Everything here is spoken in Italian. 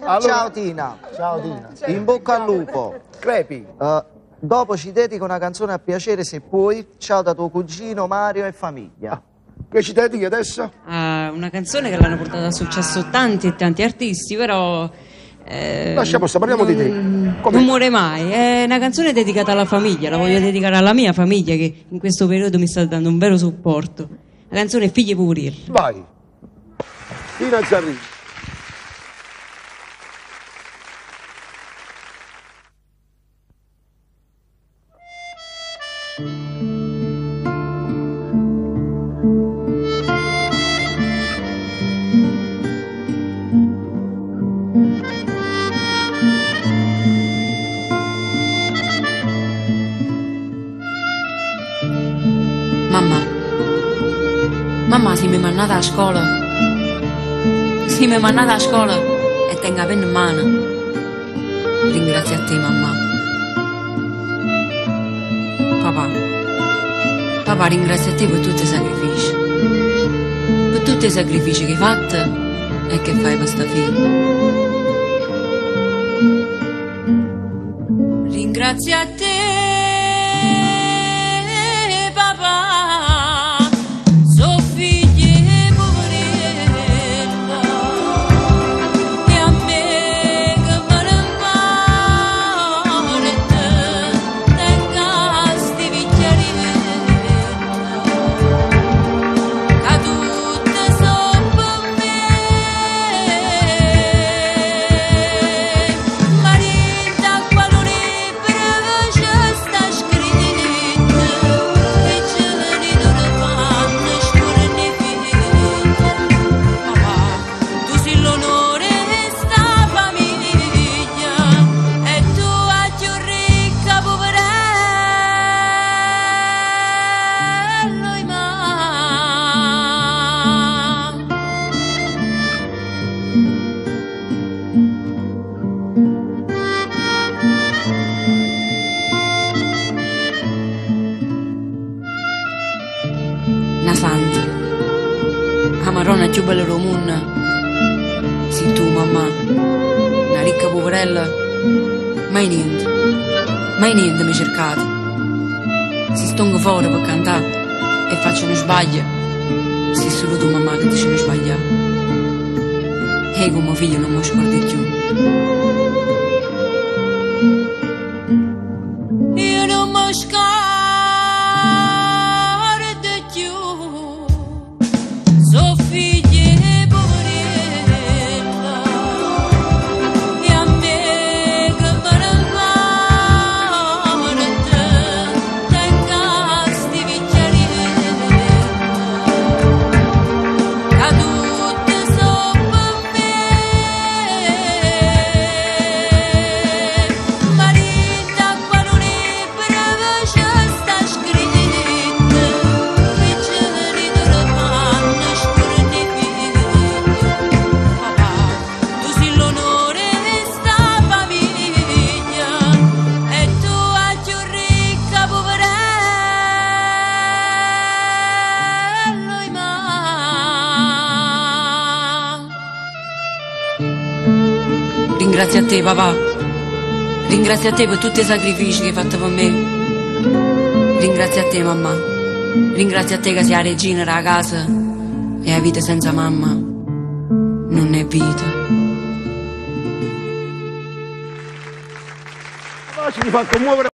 Allora, Ciao Tina, Ciao Tina. in bocca al lupo. Crepi. Eh, dopo ci dedico una canzone a piacere se puoi. Ciao da tuo cugino Mario e famiglia. Che ci dedichi adesso? Ah, una canzone che l'hanno portata a successo tanti e tanti artisti, però. eh, Lasciamo stare, parliamo di te. non- Com'è? Non muore mai. È una canzone dedicata alla famiglia, la voglio dedicare alla mia famiglia che in questo periodo mi sta dando un vero supporto. La canzone è Figli Puri. Vai. Tina Zarrini. Mamma, mamma si mi è mandata a scuola, si mi è mandata a scuola e tenga penna in mano. Ringrazio a te mamma. Papà, papà ringrazio a te per tutti i sacrifici, per tutti i sacrifici che hai fatto e che fai per sta figlia. Ringrazio a te, Più bella del mondo, sei tu mamma, una ricca poverella, mai niente, mai niente mi cercate. Si stongo fuori per cantare e faccio uno sbaglio, sei solo tu mamma che dici mi sbagliare. E come figlio non mi scordi più. Ringrazio a te papà, ringrazio a te per tutti i sacrifici che hai fatto per me, ringrazio a te mamma, ringrazio a te che sei la regina della casa e la vita senza mamma. Non è vita. Di far commuovere